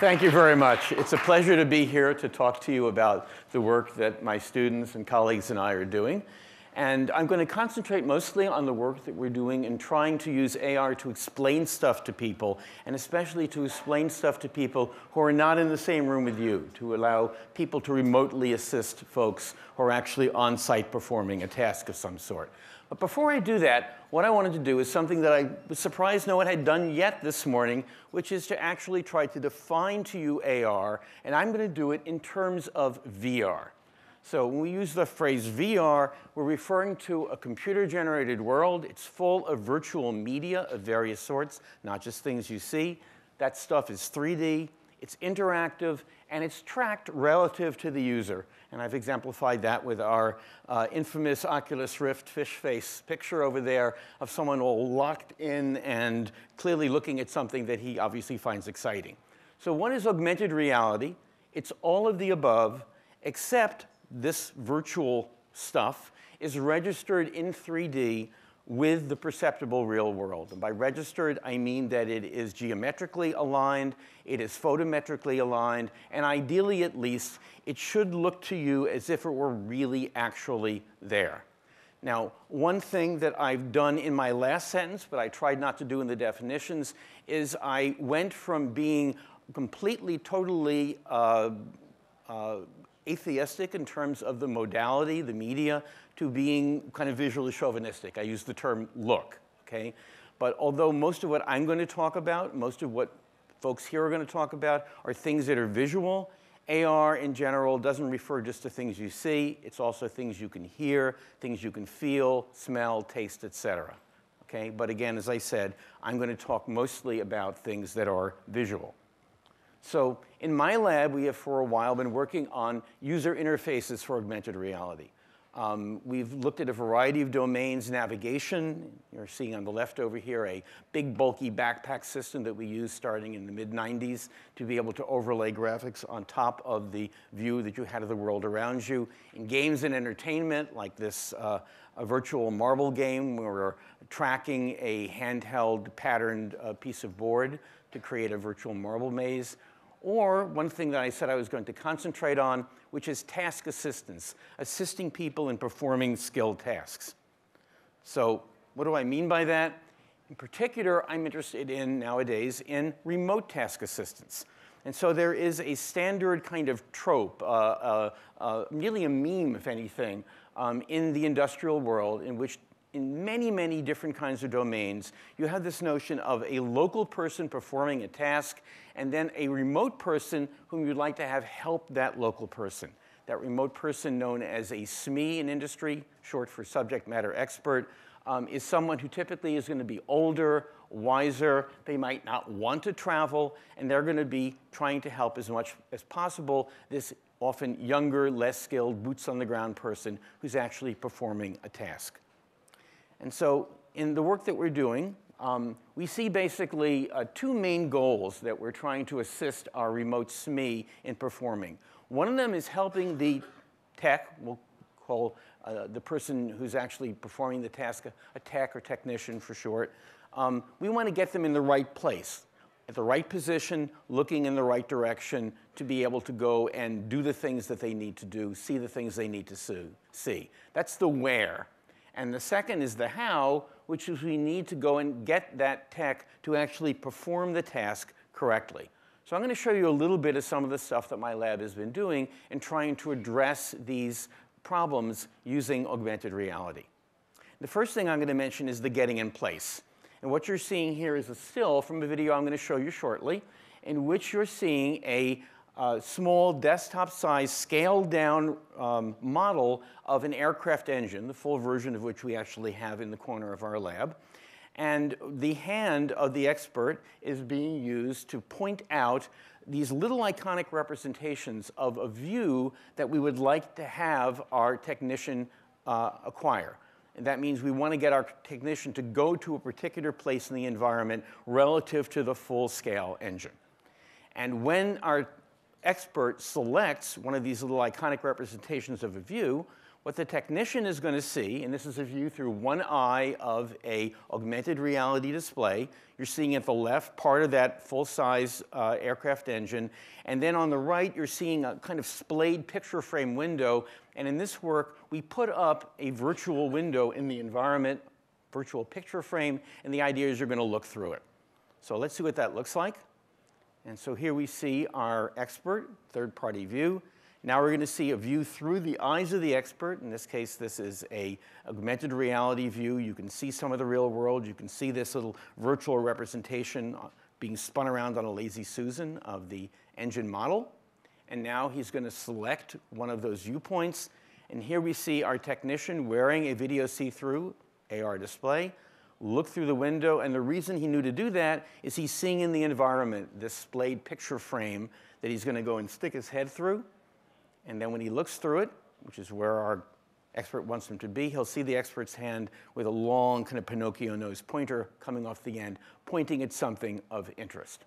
Thank you very much. It's a pleasure to be here to talk to you about the work that my students and colleagues and I are doing. And I'm going to concentrate mostly on the work that we're doing in trying to use AR to explain stuff to people, and especially to explain stuff to people who are not in the same room with you, to allow people to remotely assist folks who are actually on site performing a task of some sort. But before I do that, what I wanted to do is something that I was surprised no one had done yet this morning, which is to actually try to define to you AR, and I'm going to do it in terms of VR. So when we use the phrase VR, we're referring to a computer-generated world. It's full of virtual media of various sorts, not just things you see. That stuff is 3D, it's interactive, and it's tracked relative to the user. And I've exemplified that with our uh, infamous Oculus Rift fish face picture over there of someone all locked in and clearly looking at something that he obviously finds exciting. So what is augmented reality? It's all of the above, except this virtual stuff is registered in 3D with the perceptible real world. And by registered, I mean that it is geometrically aligned, it is photometrically aligned, and ideally at least, it should look to you as if it were really actually there. Now, one thing that I've done in my last sentence, but I tried not to do in the definitions, is I went from being completely, totally uh, uh, atheistic in terms of the modality, the media, to being kind of visually chauvinistic. I use the term look, okay? But although most of what I'm going to talk about, most of what folks here are going to talk about are things that are visual, AR in general doesn't refer just to things you see. It's also things you can hear, things you can feel, smell, taste, etc. Okay? But again, as I said, I'm going to talk mostly about things that are visual. So in my lab, we have for a while been working on user interfaces for augmented reality. Um, we've looked at a variety of domains, navigation. You're seeing on the left over here a big bulky backpack system that we used starting in the mid 90s to be able to overlay graphics on top of the view that you had of the world around you. In games and entertainment, like this uh, virtual marble game where we're tracking a handheld patterned uh, piece of board to create a virtual marble maze. Or one thing that I said I was going to concentrate on, which is task assistance, assisting people in performing skilled tasks. So what do I mean by that? In particular, I'm interested in nowadays in remote task assistance. And so there is a standard kind of trope, uh, uh, uh, really a meme, if anything, um, in the industrial world in which in many, many different kinds of domains, you have this notion of a local person performing a task and then a remote person whom you'd like to have help that local person. That remote person known as a SME in industry, short for subject matter expert, um, is someone who typically is going to be older, wiser, they might not want to travel, and they're going to be trying to help as much as possible this often younger, less skilled, boots on the ground person who's actually performing a task. And so in the work that we're doing, um, we see basically uh, two main goals that we're trying to assist our remote SME in performing. One of them is helping the tech, we'll call uh, the person who's actually performing the task a tech or technician for short. Um, we want to get them in the right place, at the right position, looking in the right direction to be able to go and do the things that they need to do, see the things they need to see. That's the where. And the second is the how, which is we need to go and get that tech to actually perform the task correctly. So I'm going to show you a little bit of some of the stuff that my lab has been doing in trying to address these problems using augmented reality. The first thing I'm going to mention is the getting in place. And what you're seeing here is a still from a video I'm going to show you shortly, in which you're seeing a uh, small desktop-sized, scaled-down um, model of an aircraft engine, the full version of which we actually have in the corner of our lab. And the hand of the expert is being used to point out these little iconic representations of a view that we would like to have our technician uh, acquire. And that means we want to get our technician to go to a particular place in the environment relative to the full-scale engine. And when our expert selects one of these little iconic representations of a view, What the technician is going to see, and this is a view through one eye of a augmented reality display. You're seeing at the left part of that full-size uh, aircraft engine. And then on the right, you're seeing a kind of splayed picture frame window. And in this work, we put up a virtual window in the environment, virtual picture frame, and the idea is you're going to look through it. So let's see what that looks like. And so here we see our expert, third-party view. Now we're going to see a view through the eyes of the expert. In this case, this is a augmented reality view. You can see some of the real world. You can see this little virtual representation uh, being spun around on a Lazy Susan of the engine model. And now he's going to select one of those viewpoints. And here we see our technician wearing a video see-through AR display, look through the window. And the reason he knew to do that is he's seeing in the environment this splayed picture frame that he's going to go and stick his head through. And then when he looks through it, which is where our expert wants him to be, he'll see the expert's hand with a long kind of Pinocchio nose pointer coming off the end, pointing at something of interest.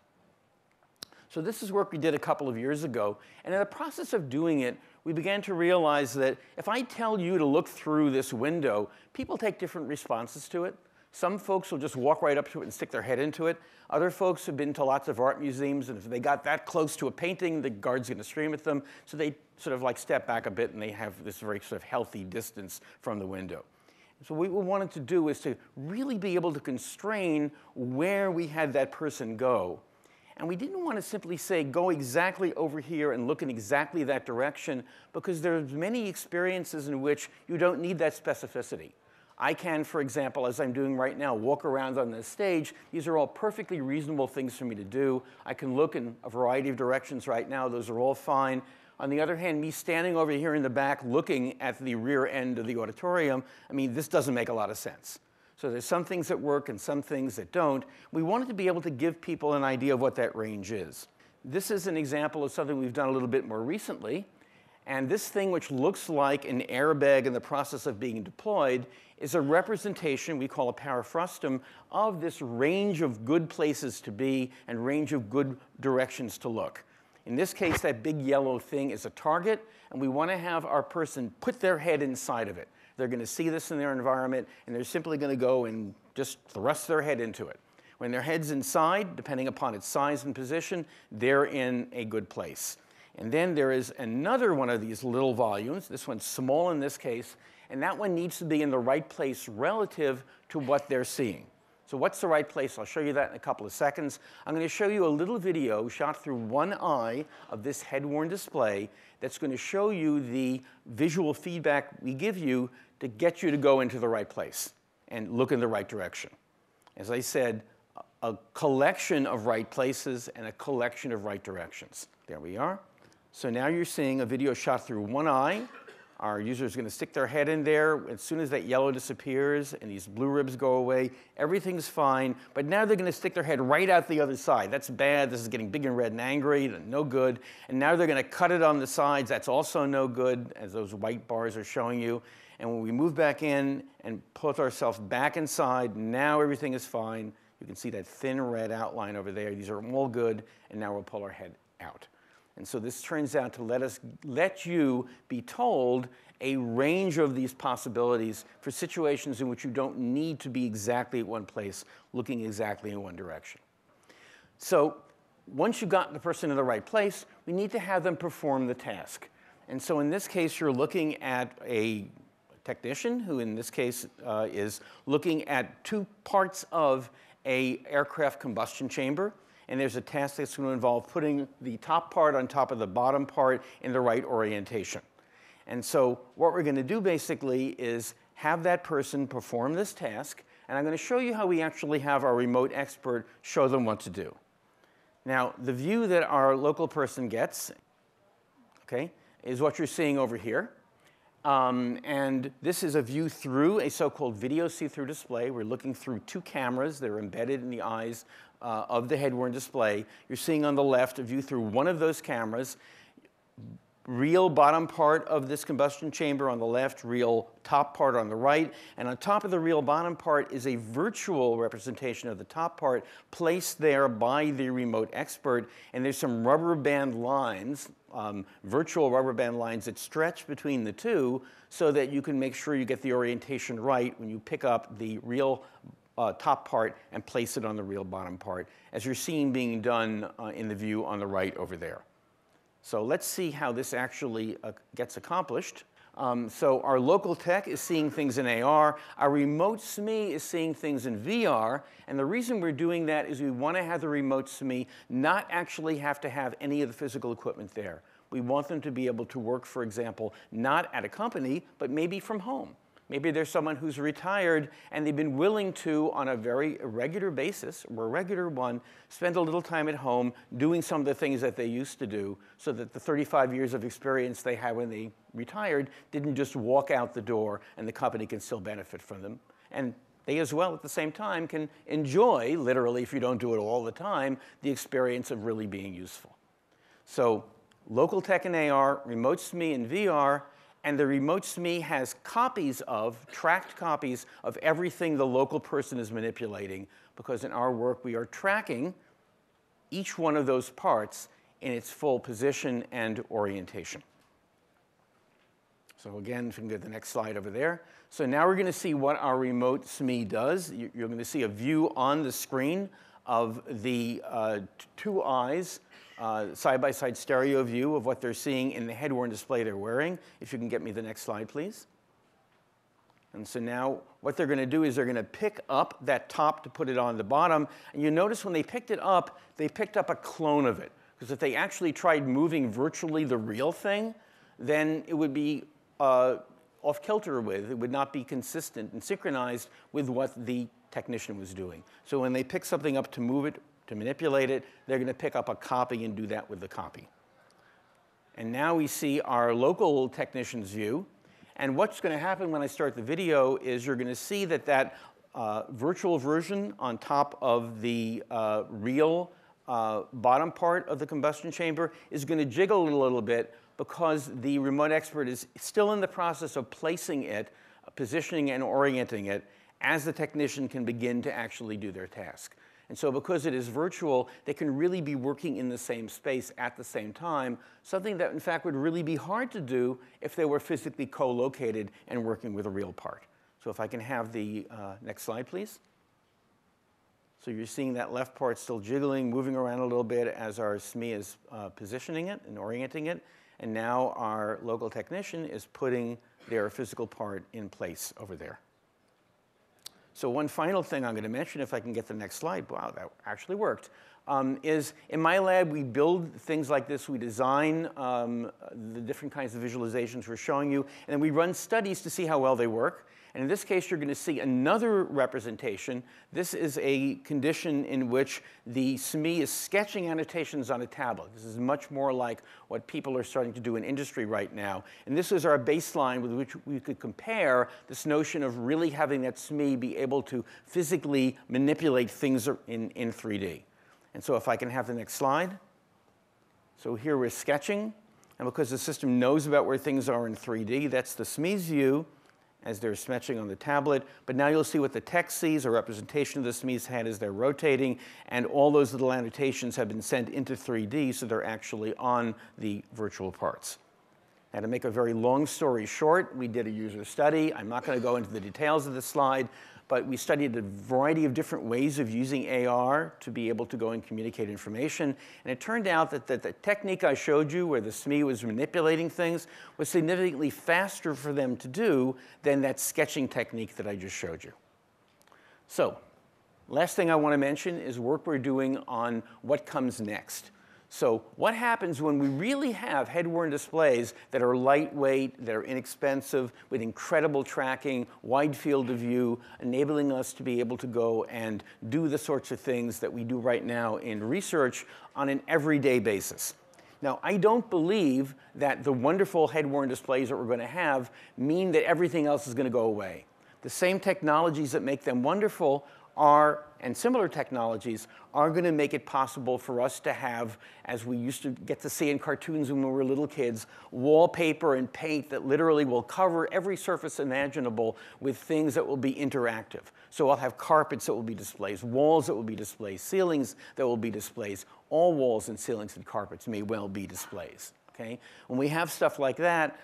So this is work we did a couple of years ago. And in the process of doing it, we began to realize that if I tell you to look through this window, people take different responses to it. Some folks will just walk right up to it and stick their head into it. Other folks have been to lots of art museums, and if they got that close to a painting, the guard's going to scream at them. So they sort of like step back a bit, and they have this very sort of healthy distance from the window. So what we wanted to do is to really be able to constrain where we had that person go. And we didn't want to simply say, go exactly over here and look in exactly that direction, because there's many experiences in which you don't need that specificity. I can, for example, as I'm doing right now, walk around on this stage. These are all perfectly reasonable things for me to do. I can look in a variety of directions right now. Those are all fine. On the other hand, me standing over here in the back looking at the rear end of the auditorium, I mean, this doesn't make a lot of sense. So there's some things that work and some things that don't. We wanted to be able to give people an idea of what that range is. This is an example of something we've done a little bit more recently. And this thing, which looks like an airbag in the process of being deployed, is a representation, we call a ParaFrustum, of this range of good places to be and range of good directions to look. In this case, that big yellow thing is a target, and we want to have our person put their head inside of it. They're going to see this in their environment, and they're simply going to go and just thrust their head into it. When their head's inside, depending upon its size and position, they're in a good place. And then there is another one of these little volumes. This one's small in this case, and that one needs to be in the right place relative to what they're seeing. So what's the right place? I'll show you that in a couple of seconds. I'm going to show you a little video shot through one eye of this head-worn display that's going to show you the visual feedback we give you to get you to go into the right place and look in the right direction. As I said, a collection of right places and a collection of right directions. There we are. So now you're seeing a video shot through one eye. Our user is going to stick their head in there. As soon as that yellow disappears and these blue ribs go away, everything's fine. But now they're going to stick their head right out the other side. That's bad. This is getting big and red and angry. No good. And now they're going to cut it on the sides. That's also no good, as those white bars are showing you. And when we move back in and put ourselves back inside, now everything is fine. You can see that thin red outline over there. These are all good. And now we'll pull our head out. And so this turns out to let us let you be told a range of these possibilities for situations in which you don't need to be exactly at one place, looking exactly in one direction. So once you've got the person in the right place, we need to have them perform the task. And so in this case, you're looking at a technician who in this case uh, is looking at two parts of a aircraft combustion chamber and there's a task that's going to involve putting the top part on top of the bottom part in the right orientation. And so what we're going to do basically is have that person perform this task, and I'm going to show you how we actually have our remote expert show them what to do. Now, the view that our local person gets, okay, is what you're seeing over here. Um, and this is a view through a so-called video see-through display. We're looking through two cameras that are embedded in the eyes uh, of the head-worn display. You're seeing on the left a view through one of those cameras. real bottom part of this combustion chamber on the left, real top part on the right, and on top of the real bottom part is a virtual representation of the top part placed there by the remote expert, and there's some rubber band lines, um, virtual rubber band lines that stretch between the two so that you can make sure you get the orientation right when you pick up the real uh, top part and place it on the real bottom part, as you're seeing being done uh, in the view on the right over there. So let's see how this actually uh, gets accomplished. Um, so our local tech is seeing things in AR. Our remote SME is seeing things in VR. And the reason we're doing that is we want to have the remote SME not actually have to have any of the physical equipment there. We want them to be able to work, for example, not at a company, but maybe from home. Maybe there's someone who's retired and they've been willing to, on a very regular basis, or a regular one, spend a little time at home doing some of the things that they used to do so that the 35 years of experience they had when they retired didn't just walk out the door and the company can still benefit from them. And they as well at the same time can enjoy, literally if you don't do it all the time, the experience of really being useful. So local tech and AR, remote SME and VR, and the remote SME has copies of, tracked copies of everything the local person is manipulating because in our work we are tracking each one of those parts in its full position and orientation. So again, if we can get the next slide over there. So now we're going to see what our remote SME does. You're going to see a view on the screen of the uh, two eyes side-by-side -side stereo view of what they're seeing in the head-worn display they're wearing. If you can get me the next slide, please. And so now what they're going to do is they're going to pick up that top to put it on the bottom. And you notice when they picked it up, they picked up a clone of it. Because if they actually tried moving virtually the real thing, then it would be uh, off kilter with. It would not be consistent and synchronized with what the technician was doing. So when they pick something up to move it to manipulate it, they're going to pick up a copy and do that with the copy. And now we see our local technician's view. And what's going to happen when I start the video is you're going to see that that uh, virtual version on top of the uh, real uh, bottom part of the combustion chamber is going to jiggle a little bit because the remote expert is still in the process of placing it, positioning and orienting it as the technician can begin to actually do their task. And so because it is virtual, they can really be working in the same space at the same time, something that in fact would really be hard to do if they were physically co-located and working with a real part. So if I can have the uh, next slide, please. So you're seeing that left part still jiggling, moving around a little bit as our SME is uh, positioning it and orienting it. And now our local technician is putting their physical part in place over there. So one final thing I'm going to mention, if I can get the next slide, wow, that actually worked, um, is in my lab we build things like this. We design um, the different kinds of visualizations we're showing you, and then we run studies to see how well they work. And in this case, you're going to see another representation. This is a condition in which the SME is sketching annotations on a tablet. This is much more like what people are starting to do in industry right now. And this is our baseline with which we could compare this notion of really having that SME be able to physically manipulate things in, in 3D. And so if I can have the next slide. So here we're sketching. And because the system knows about where things are in 3D, that's the SME's view as they're sketching on the tablet. But now you'll see what the text sees, a representation of the SME's head as they're rotating, and all those little annotations have been sent into 3D, so they're actually on the virtual parts. Now to make a very long story short, we did a user study. I'm not going to go into the details of the slide, but we studied a variety of different ways of using AR to be able to go and communicate information. And it turned out that, that the technique I showed you, where the SME was manipulating things, was significantly faster for them to do than that sketching technique that I just showed you. So, last thing I want to mention is work we're doing on what comes next. So what happens when we really have head-worn displays that are lightweight, that are inexpensive, with incredible tracking, wide field of view, enabling us to be able to go and do the sorts of things that we do right now in research on an everyday basis. Now, I don't believe that the wonderful head-worn displays that we're going to have mean that everything else is going to go away. The same technologies that make them wonderful are and similar technologies are going to make it possible for us to have, as we used to get to see in cartoons when we were little kids, wallpaper and paint that literally will cover every surface imaginable with things that will be interactive. So I'll have carpets that will be displays, walls that will be displays, ceilings that will be displays. All walls and ceilings and carpets may well be displays. Okay? When we have stuff like that,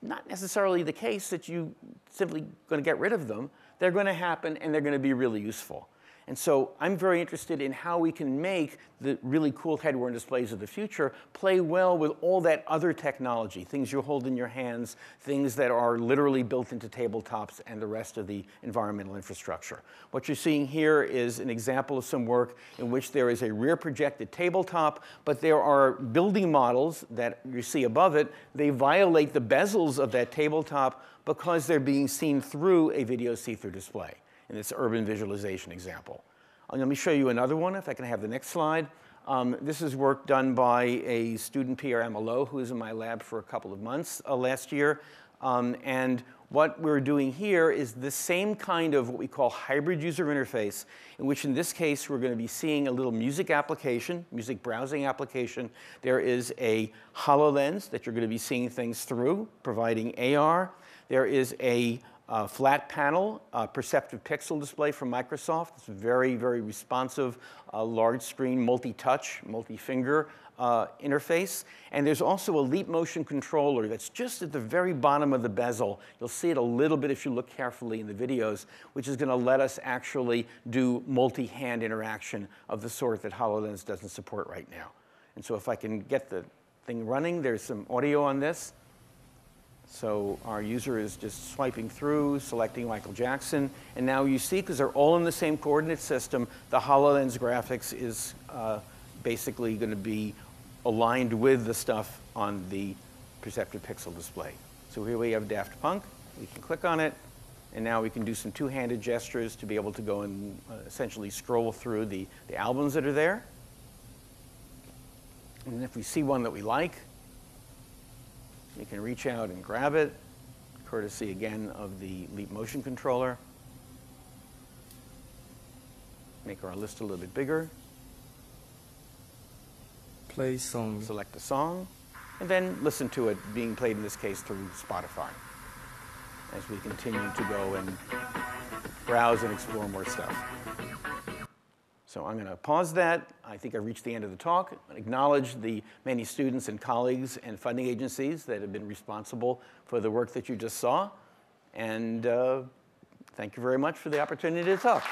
not necessarily the case that you simply going to get rid of them. They're going to happen and they're going to be really useful. And so I'm very interested in how we can make the really cool head-worn displays of the future play well with all that other technology, things you hold in your hands, things that are literally built into tabletops and the rest of the environmental infrastructure. What you're seeing here is an example of some work in which there is a rear projected tabletop, but there are building models that you see above it. They violate the bezels of that tabletop because they're being seen through a video see-through display in this urban visualization example. Uh, let me show you another one, if I can have the next slide. Um, this is work done by a student, Pierre Amelot, who was in my lab for a couple of months uh, last year. Um, and what we're doing here is the same kind of what we call hybrid user interface, in which in this case we're going to be seeing a little music application, music browsing application. There is a HoloLens that you're going to be seeing things through, providing AR. There is a uh, flat panel, uh, perceptive pixel display from Microsoft. It's a very, very responsive, uh, large screen, multi-touch, multi-finger uh, interface. And there's also a leap motion controller that's just at the very bottom of the bezel. You'll see it a little bit if you look carefully in the videos, which is going to let us actually do multi-hand interaction of the sort that HoloLens doesn't support right now. And so if I can get the thing running, there's some audio on this. So our user is just swiping through, selecting Michael Jackson, and now you see, because they're all in the same coordinate system, the HoloLens graphics is uh, basically going to be aligned with the stuff on the perceptive pixel display. So here we have Daft Punk. We can click on it, and now we can do some two-handed gestures to be able to go and uh, essentially scroll through the, the albums that are there. And if we see one that we like, you can reach out and grab it, courtesy again of the Leap Motion controller. Make our list a little bit bigger. Play song. Select a song, and then listen to it being played in this case through Spotify as we continue to go and browse and explore more stuff. So I'm going to pause that. I think I've reached the end of the talk. Acknowledge the many students and colleagues and funding agencies that have been responsible for the work that you just saw. And uh, thank you very much for the opportunity to talk.